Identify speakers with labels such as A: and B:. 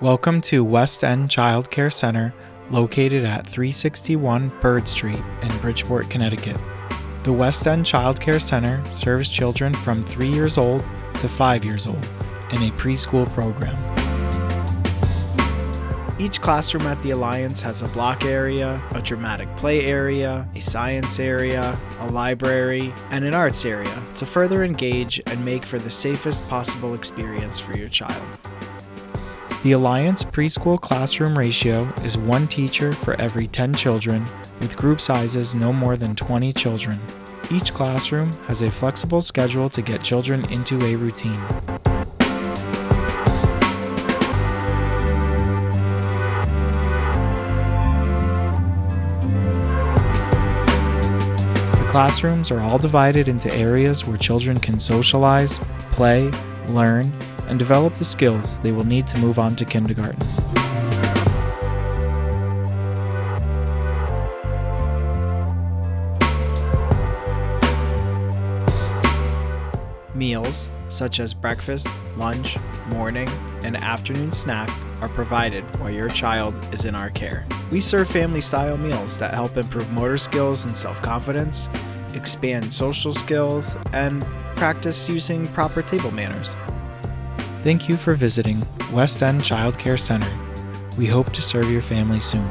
A: Welcome to West End Child Care Center, located at 361 Bird Street in Bridgeport, Connecticut. The West End Child Care Center serves children from 3 years old to 5 years old in a preschool program. Each classroom at the Alliance has a block area, a dramatic play area, a science area, a library, and an arts area to further engage and make for the safest possible experience for your child. The Alliance preschool classroom ratio is one teacher for every 10 children, with group sizes no more than 20 children. Each classroom has a flexible schedule to get children into a routine. The classrooms are all divided into areas where children can socialize, play, learn, and develop the skills they will need to move on to kindergarten. Meals, such as breakfast, lunch, morning, and afternoon snack, are provided while your child is in our care. We serve family style meals that help improve motor skills and self confidence, expand social skills, and practice using proper table manners. Thank you for visiting West End Child Care Center. We hope to serve your family soon.